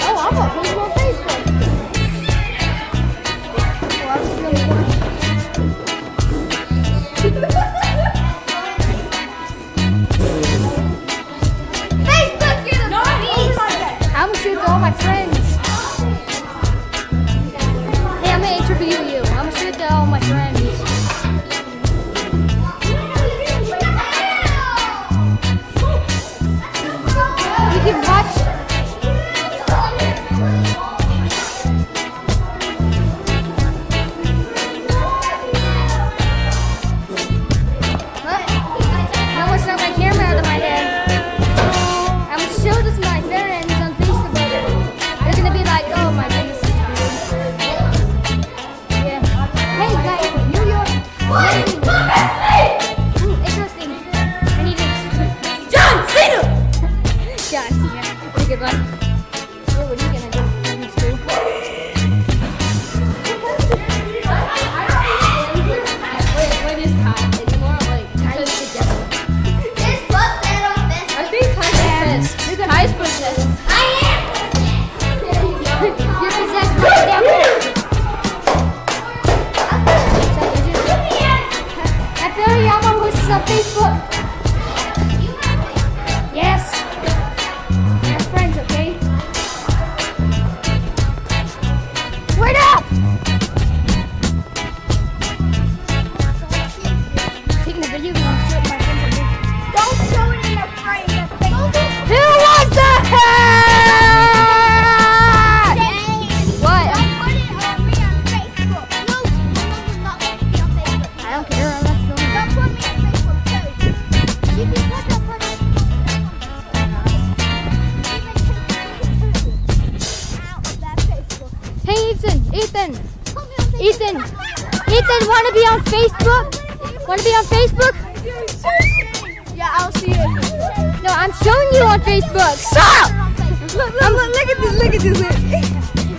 Oh, I'm a on Facebook. Well, that's good. してい。Ethan, Ethan, Ethan, Ethan, want to be on Facebook? Want to be on Facebook? Yeah, I'll see you. No, I'm showing you on Facebook. Stop! Look, look, look, look at this, look at this.